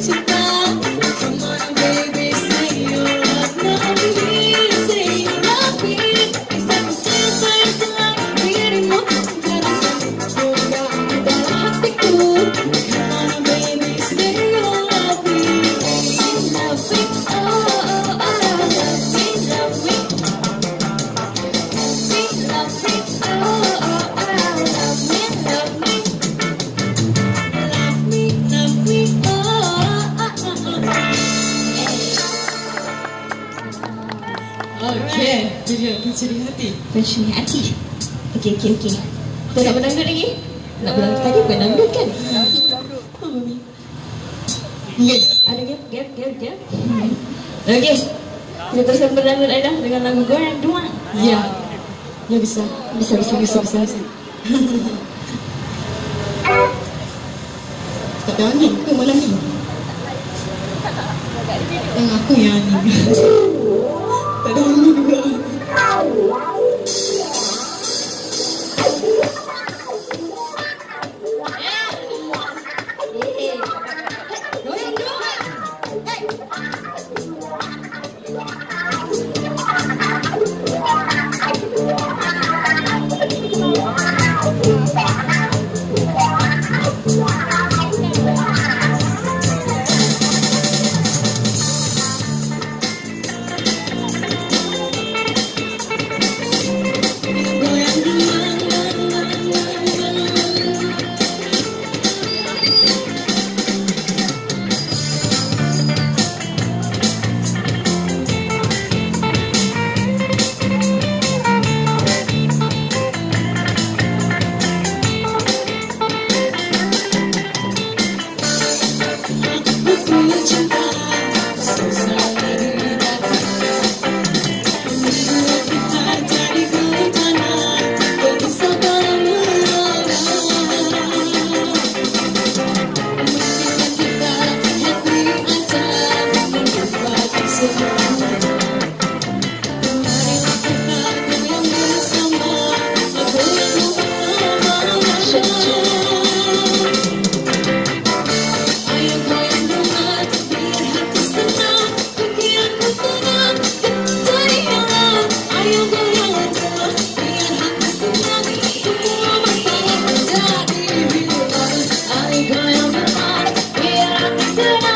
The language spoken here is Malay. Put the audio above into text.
gente. Fencuri hati. Okey, okey, okey. Kita nak berdangdut lagi? Nak berdangdut? Tadi bukan dangdut kan? Okay, ada gap, gap, gap, gap. Okey. Kita teruskan berdangdut Aida dengan lagu Goreng Dua. Ya. Ya bisa. Bisa, bisa, bisa, bisa, ada angin ke malam ni? Yang aku yang angin Tak ada angin juga Business. soon